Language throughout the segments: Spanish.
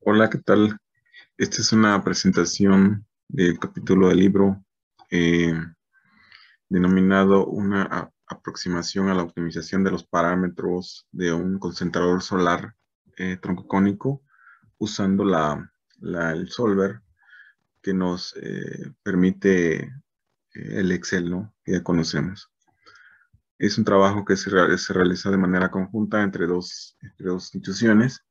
Hola, ¿qué tal? Esta es una presentación del capítulo del libro eh, denominado Una aproximación a la optimización de los parámetros de un concentrador solar eh, troncocónico usando la, el solver que nos eh, permite el Excel, ¿no? que ya conocemos. Es un trabajo que se, realiza de manera conjunta entre dos instituciones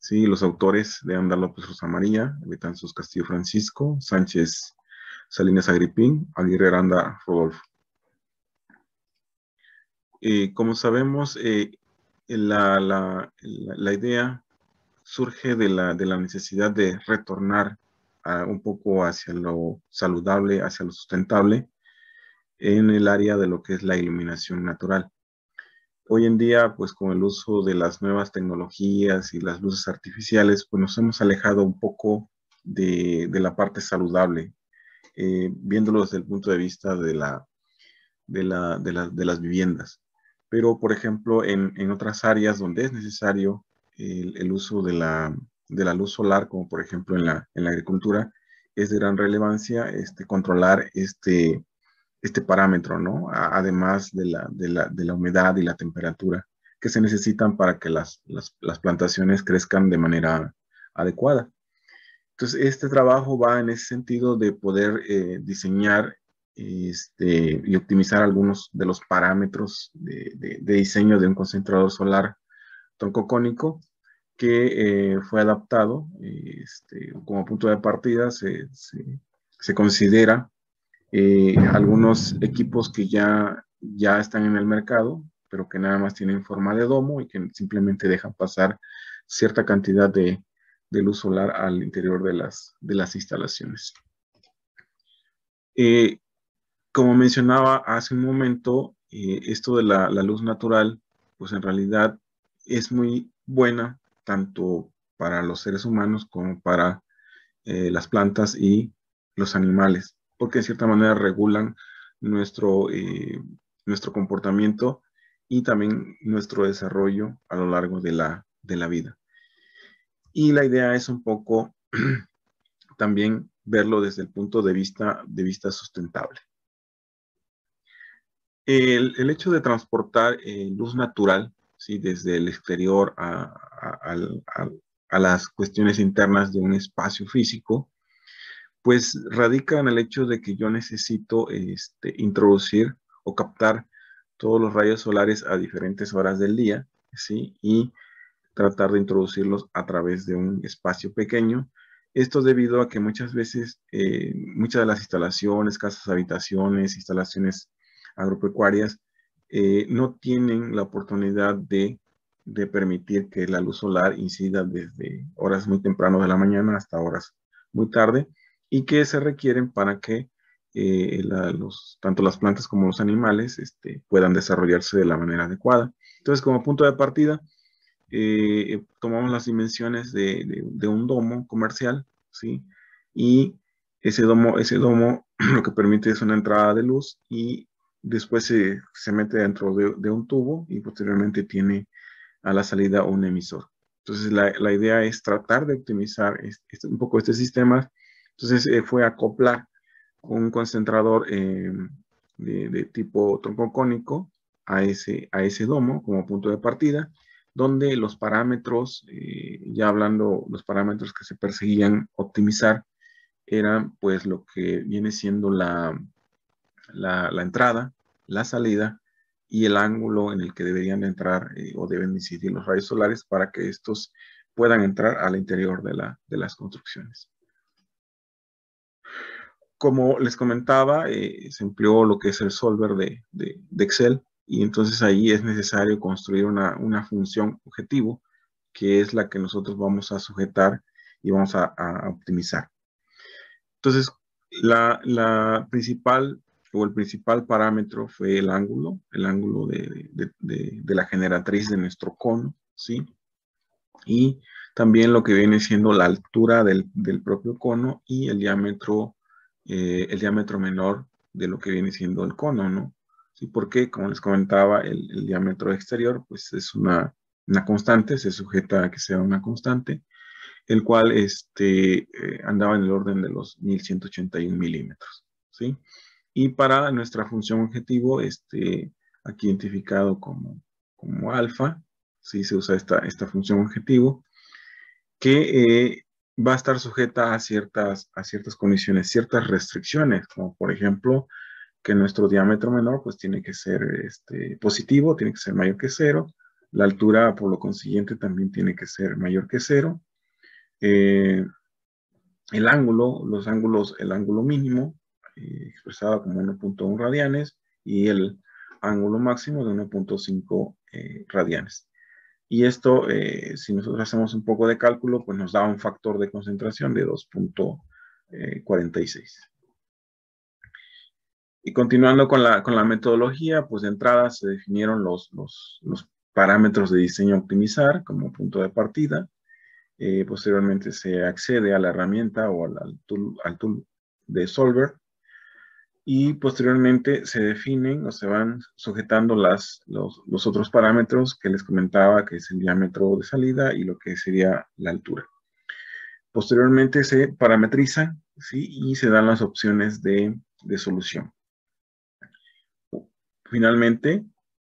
Sí, los autores de Anda López Rosa María, Betanzos Castillo Francisco, Sánchez Salinas Agripín, Aguirre Aranda Rodolfo. Eh, como sabemos, eh, la, idea surge de la, necesidad de retornar un poco hacia lo saludable, hacia lo sustentable en el área de lo que es la iluminación natural. Hoy en día, pues con el uso de las nuevas tecnologías y las luces artificiales, pues nos hemos alejado un poco de, la parte saludable, eh, viéndolo desde el punto de vista de, la, de, las viviendas. Pero, por ejemplo, en, otras áreas donde es necesario el, uso de la, luz solar, como por ejemplo en la, en la agricultura, es de gran relevancia este, controlar este, este parámetro, ¿no? además de la, de, la, de la, humedad y la temperatura que se necesitan para que las, las, las, plantaciones crezcan de manera adecuada. Entonces, este trabajo va en ese sentido de poder eh, diseñar este, y optimizar algunos de los parámetros de, de, diseño de un concentrador solar troncocónico que eh, fue adaptado este, como punto de partida. Se, se considera eh, algunos equipos que ya, ya están en el mercado, pero que nada más tienen forma de domo y que simplemente dejan pasar cierta cantidad de, luz solar al interior de las, de las instalaciones. Eh, como mencionaba hace un momento, eh, esto de la, luz natural, pues en realidad es muy buena tanto para los seres humanos como para las plantas y los animales porque de cierta manera regulan nuestro, eh, nuestro comportamiento y también nuestro desarrollo a lo largo de la, de la vida. Y la idea es un poco también verlo desde el punto de vista, de vista sustentable. El, el hecho de transportar eh, luz natural ¿sí? desde el exterior a, a, a, las cuestiones internas de un espacio físico pues radica en el hecho de que yo necesito este, introducir o captar todos los rayos solares a diferentes horas del día, ¿sí? Y tratar de introducirlos a través de un espacio pequeño. Esto debido a que muchas veces, eh, muchas de las instalaciones, casas, habitaciones, instalaciones agropecuarias, eh, no tienen la oportunidad de, permitir que la luz solar incida desde horas muy temprano de la mañana hasta horas muy tarde y que se requieren para que eh, tanto las plantas como los animales este, puedan desarrollarse de la manera adecuada. Entonces, como punto de partida, eh, tomamos las dimensiones de, un domo comercial, ¿sí? Y ese domo, ese domo lo que permite es una entrada de luz y después se, se mete dentro de, un tubo y posteriormente tiene a la salida un emisor. Entonces, la, la idea es tratar de optimizar este, un poco este sistema entonces eh, fue acoplar un concentrador eh, de, tipo troncocónico a ese, a ese domo como punto de partida, donde los parámetros, eh, ya hablando los parámetros que se perseguían optimizar, eran pues lo que viene siendo la, la, entrada, la salida y el ángulo en el que deberían entrar o deben incidir los rayos solares para que estos puedan entrar al interior de, la, de las construcciones. Como les comentaba, eh, se empleó lo que es el solver de, Excel y entonces ahí es necesario construir una, función objetivo que es la que nosotros vamos a sujetar y vamos a, optimizar. Entonces, la, principal o el principal parámetro fue el ángulo, el ángulo de, la generatriz de nuestro cono, ¿sí? Y también lo que viene siendo la altura del, del propio cono y el diámetro eh, el diámetro menor de lo que viene siendo el cono, ¿no? Sí, porque, como les comentaba, el, diámetro exterior, pues es una, constante, se sujeta a que sea una constante. el cual este, eh, andaba en el orden de los 1181 milímetros. ¿sí? Y para nuestra función objetivo, este, aquí identificado como, como alfa, ¿sí? se usa esta, esta función objetivo, que eh, va a estar sujeta a ciertas, a ciertas condiciones, ciertas restricciones, como por ejemplo, que nuestro diámetro menor pues tiene que ser este, positivo, tiene que ser mayor que cero, la altura por lo consiguiente también tiene que ser mayor que cero, eh, el ángulo, los ángulos, el ángulo mínimo, eh, expresado como 1.1 radianes, y el ángulo máximo de 1.5 eh, radianes. Y esto, si nosotros hacemos un poco de cálculo, pues nos da un factor de concentración de 2.46. Y continuando con la, con la, metodología, pues de entrada se definieron los, los, parámetros de diseño optimizar como punto de partida. Eh, posteriormente se accede a la herramienta o al, tool, al tool de Solver y posteriormente se definen o se van sujetando las, los, otros parámetros que les comentaba, que es el diámetro de salida y lo que sería la altura. Posteriormente se parametriza ¿sí? y se dan las opciones de, de solución. Finalmente,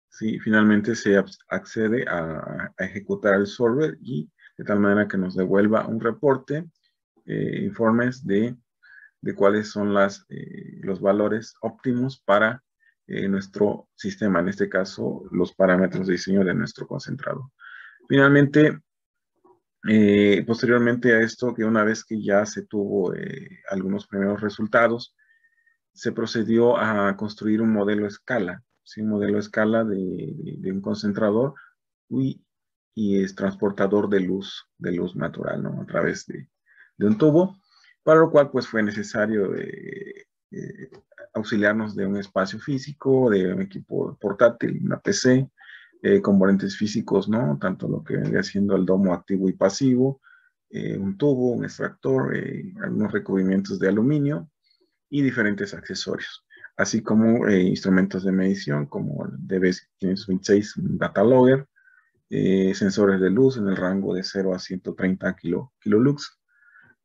¿sí? finalmente se accede a, a ejecutar el solver y de tal manera que nos devuelva un reporte, eh, informes de, de, cuáles son las, eh, los valores óptimos para eh, nuestro sistema, en este caso los parámetros de diseño de nuestro concentrado. Finalmente, posteriormente a esto, que una vez que ya se tuvo algunos primeros resultados, se procedió a construir un modelo escala, ¿sí? un modelo escala de, de un concentrador y y es transportador de luz, de luz natural, ¿no? A través de, un tubo, para lo cual pues fue necesario eh, eh, auxiliarnos de un espacio físico, de un equipo portátil, una PC, eh, componentes físicos, ¿no? Tanto lo que vendría siendo el domo activo y pasivo, un tubo, un extractor, algunos recubrimientos de aluminio y diferentes accesorios, así como instrumentos de medición como el DB526 Data Logger, eh, sensores de luz en el rango de 0 a 130 kilo, kilolux,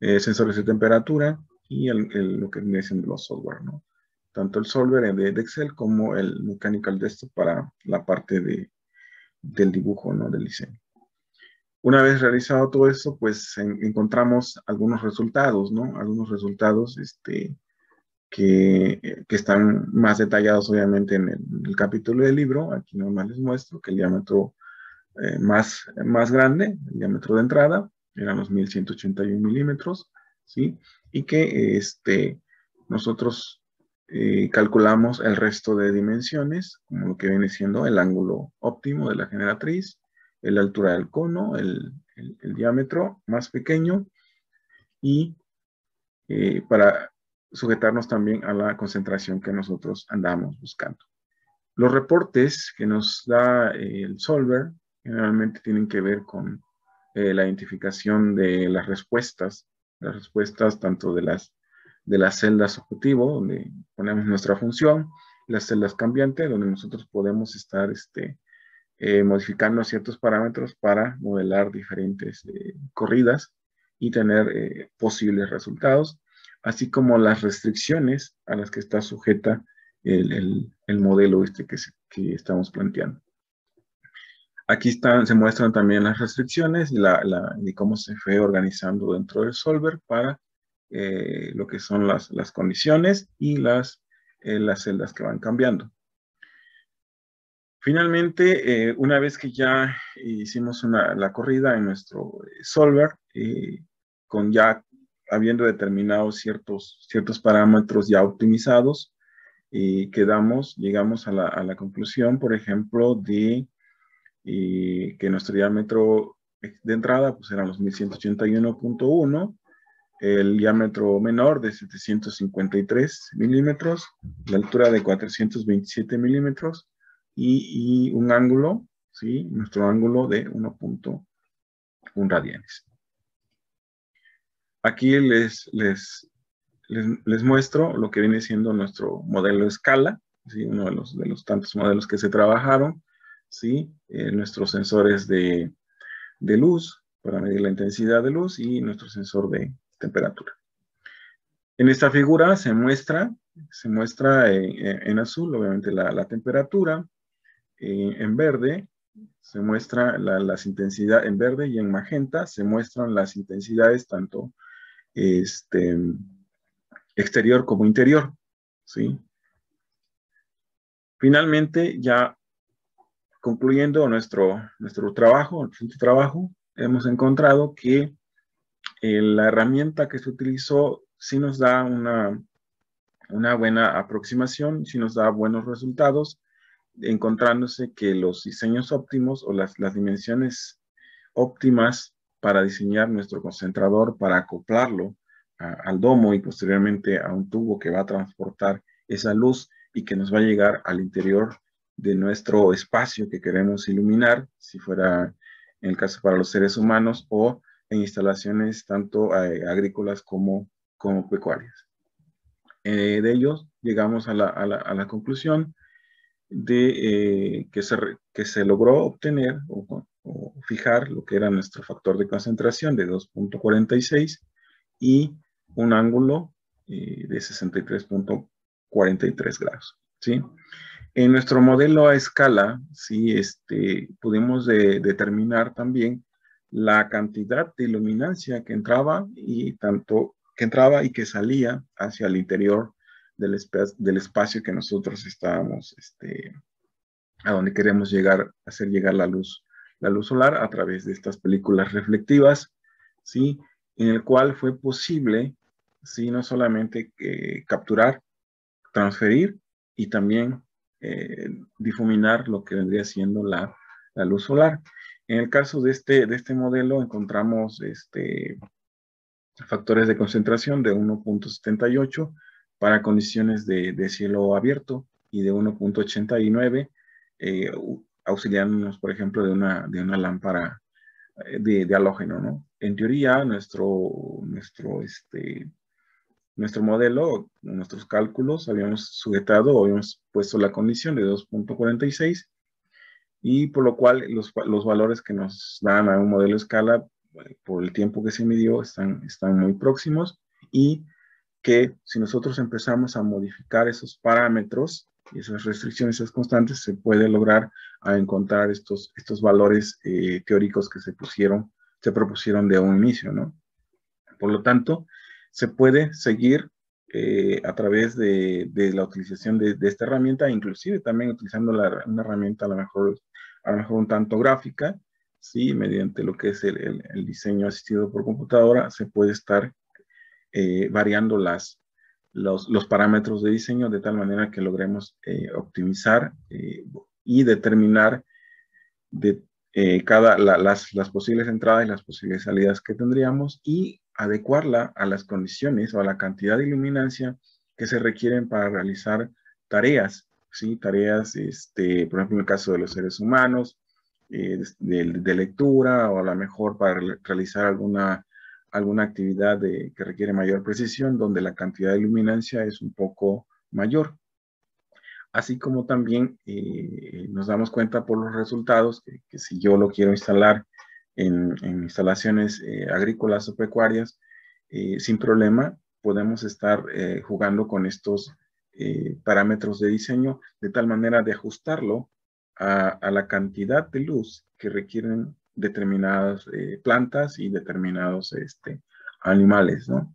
eh, sensores de temperatura y lo que siendo los software, ¿no? Tanto el solver de, Excel como el Mechanical Desktop para la parte de, del dibujo, ¿no? Del diseño. Una vez realizado todo esto, pues encontramos algunos resultados, ¿no? Algunos resultados este, que, que, están más detallados obviamente en el, en el, capítulo del libro. Aquí nomás les muestro que el diámetro eh, más, más grande, el diámetro de entrada, eran los 1181 milímetros, ¿sí? Y que este, nosotros eh, calculamos el resto de dimensiones, como lo que viene siendo el ángulo óptimo de la generatriz, la altura del cono, el, diámetro más pequeño, y eh, para sujetarnos también a la concentración que nosotros andamos buscando. Los reportes que nos da el solver generalmente tienen que ver con eh, la identificación de las respuestas, las respuestas tanto de las, de las celdas objetivo, donde ponemos nuestra función, las celdas cambiantes, donde nosotros podemos estar este, eh, modificando ciertos parámetros para modelar diferentes eh, corridas y tener posibles resultados, así como las restricciones a las que está sujeta el, el, modelo este que, que estamos planteando. Aquí están, se muestran también las restricciones y, cómo se fue organizando dentro del solver para eh, lo que son las, las condiciones y las, eh, las celdas que van cambiando. Finalmente, eh, una vez que ya hicimos la corrida en nuestro solver, con ya habiendo determinado ciertos, ciertos parámetros ya optimizados, quedamos, llegamos a la, a la conclusión, por ejemplo, de y que nuestro diámetro de entrada pues eran los 1181.1, el diámetro menor de 753 milímetros, la altura de 427 milímetros y, un ángulo, ¿sí? nuestro ángulo de 1.1 radianes. Aquí les, les, les, muestro lo que viene siendo nuestro modelo de escala, ¿sí? uno de los, de los tantos modelos que se trabajaron. ¿Sí? Eh, nuestros sensores de, luz, para medir la intensidad de luz y nuestro sensor de temperatura. En esta figura se muestra, se muestra en, azul, obviamente, la, temperatura, en verde se muestra las intensidades, en verde y en magenta se muestran las intensidades tanto este, exterior como interior. Finalmente, ya concluyendo nuestro, nuestro trabajo, nuestro trabajo, hemos encontrado que eh, la herramienta que se utilizó sí nos da una, una buena aproximación, sí nos da buenos resultados, encontrándose que los diseños óptimos o las, las dimensiones óptimas para diseñar nuestro concentrador, para acoplarlo al domo y posteriormente a un tubo que va a transportar esa luz y que nos va a llegar al interior de nuestro espacio que queremos iluminar, si fuera en el caso para los seres humanos o en instalaciones tanto eh, agrícolas como, como pecuarias. Eh, de ellos llegamos a la, a la, conclusión de eh, que, se, que se logró obtener o, o, fijar lo que era nuestro factor de concentración de 2.46 y un ángulo de 63.43 grados. ¿sí? En nuestro modelo a escala, sí, este, pudimos determinar también la cantidad de iluminancia que entraba y tanto que entraba y que salía hacia el interior del, del espacio que nosotros estábamos, este, a donde queremos llegar, hacer llegar la luz, la luz solar a través de estas películas reflectivas, ¿sí? En el cual fue posible, ¿sí? No solamente eh, capturar, transferir y también eh, difuminar lo que vendría siendo la, luz solar. En el caso de este, de este modelo encontramos este, factores de concentración de 1.78 para condiciones de, cielo abierto y de 1.89 eh, auxiliándonos, por ejemplo, de una, de una lámpara eh, de, de halógeno, ¿no? En teoría, nuestro, nuestro este, nuestro modelo, nuestros cálculos, habíamos sujetado o habíamos puesto la condición de 2.46 y por lo cual los, los, valores que nos dan a un modelo escala eh, por el tiempo que se midió están, están muy próximos y que si nosotros empezamos a modificar esos parámetros y esas restricciones, esas constantes, se puede lograr a encontrar estos, estos valores eh, teóricos que se pusieron, se propusieron de un inicio, ¿no? Por lo tanto, se puede seguir eh, a través de, la utilización de, esta herramienta, inclusive también utilizando una herramienta a lo mejor, a lo mejor un tanto gráfica, ¿sí? mediante lo que es el, diseño asistido por computadora, se puede estar eh, variando las, los, parámetros de diseño de tal manera que logremos eh, optimizar y determinar de, cada, las, las posibles entradas y las posibles salidas que tendríamos y adecuarla a las condiciones o a la cantidad de iluminancia que se requieren para realizar tareas, ¿sí? Tareas, este, por ejemplo, en el caso de los seres humanos, eh, de, lectura o a lo mejor para realizar alguna, alguna actividad que requiere mayor precisión, donde la cantidad de iluminancia es un poco mayor. Así como también eh, nos damos cuenta por los resultados que si yo lo quiero instalar en, instalaciones eh, agrícolas o pecuarias, eh, sin problema podemos estar eh, jugando con estos parámetros de diseño de tal manera de ajustarlo a, la cantidad de luz que requieren determinadas plantas y determinados este, animales, ¿no?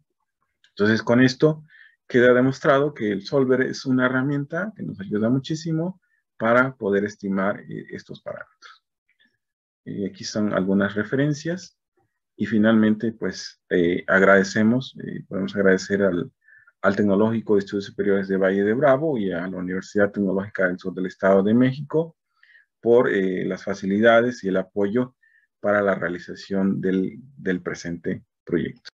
Entonces, con esto queda demostrado que el Solver es una herramienta que nos ayuda muchísimo para poder estimar estos parámetros. Y aquí están algunas referencias. Y finalmente, pues eh, agradecemos, eh, podemos agradecer al, Tecnológico de Estudios Superiores de Valle de Bravo y a la Universidad Tecnológica del Sur del Estado de México por eh, las facilidades y el apoyo para la realización del presente proyecto.